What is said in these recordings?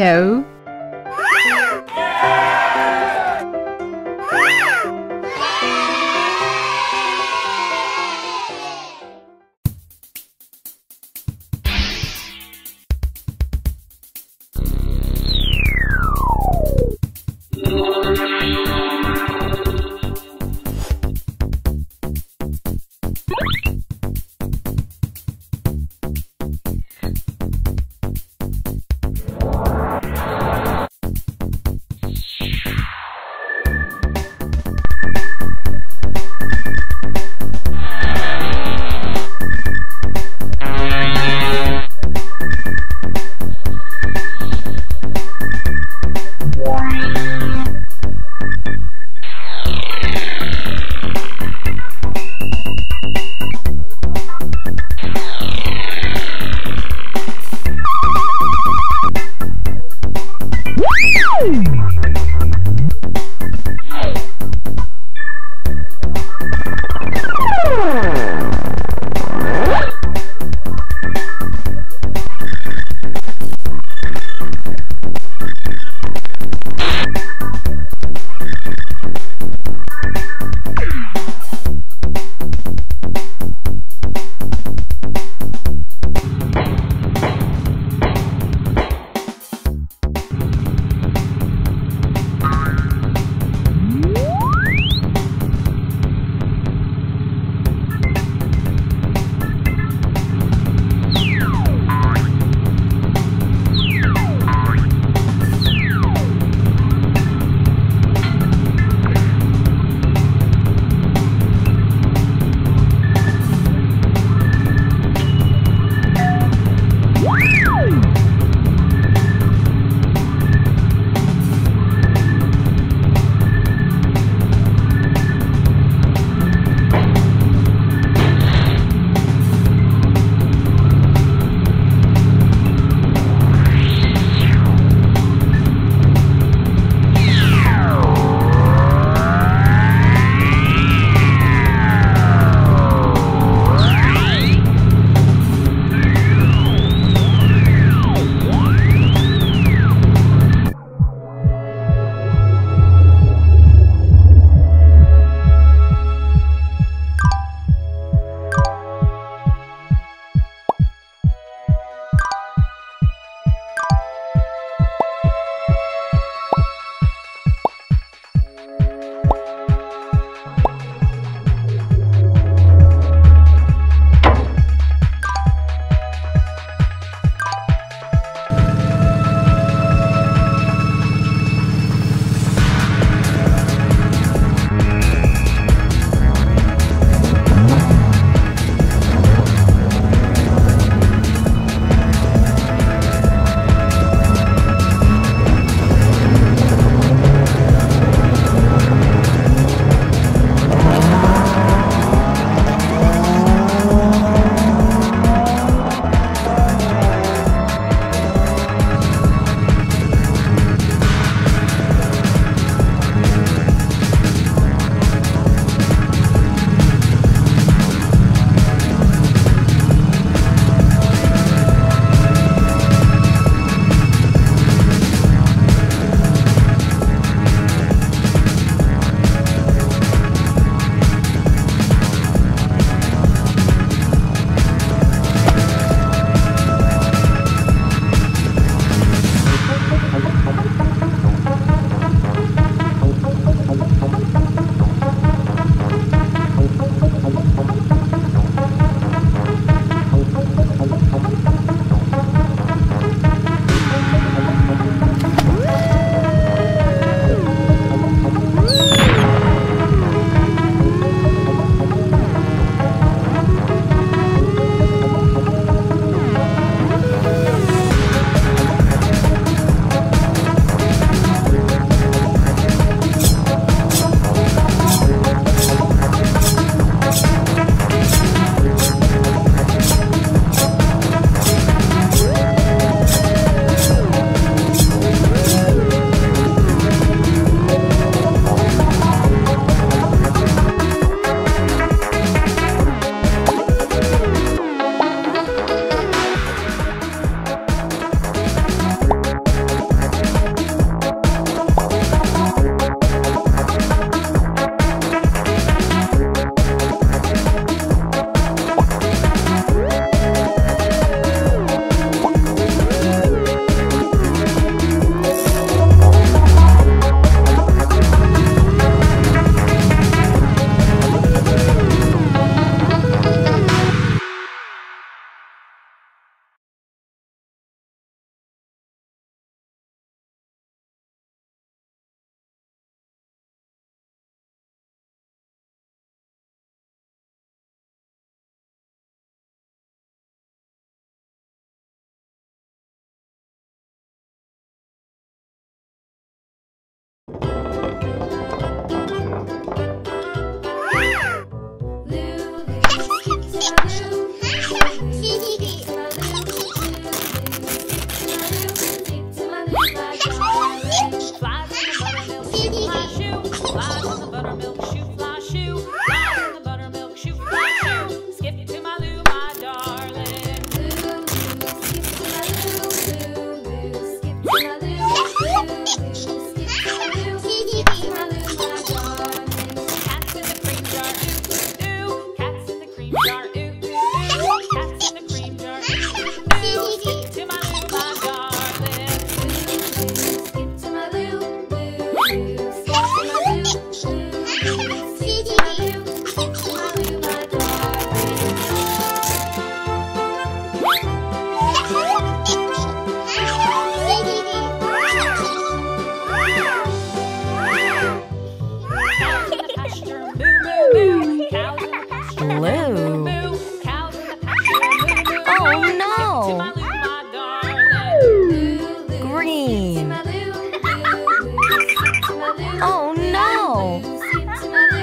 No.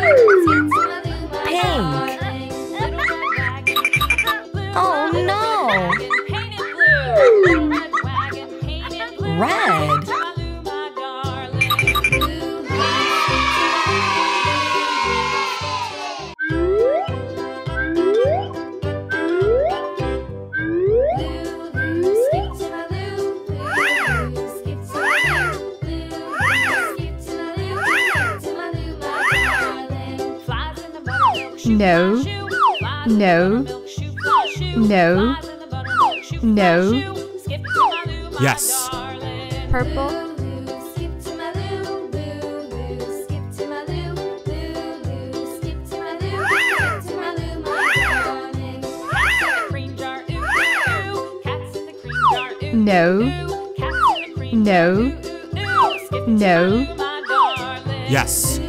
Woo! No. No. No. No. Yes. Purple. No. No. No. Yes.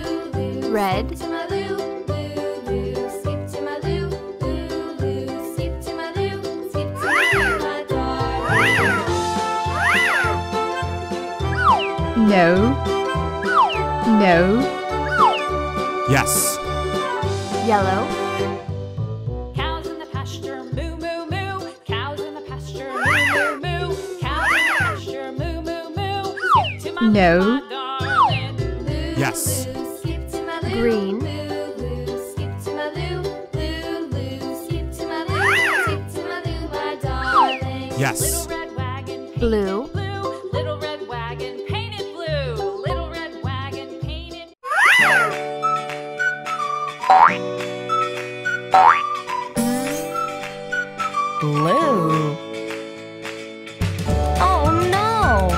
Red. No. No. Yes. Yellow. Cows in the pasture, moo moo moo. Cows in the pasture, moo moo moo. Cows in the pasture, moo moo moo. Skip to my No. loo, my darling. Yes. Green. Yes. Little red wagon painted Blue. blue. Blue. Oh no!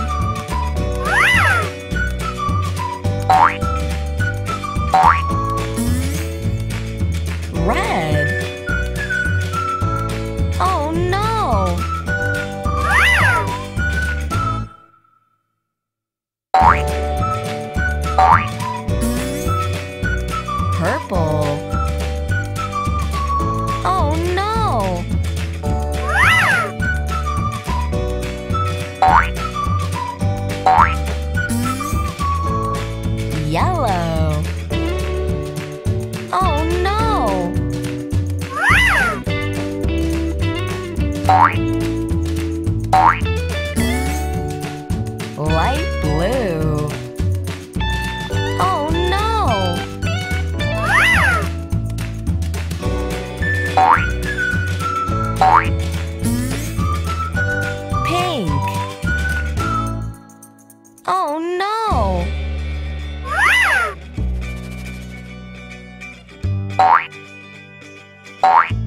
Red. Oh no! Purple. Yellow. Oh no! Light blue. Brown.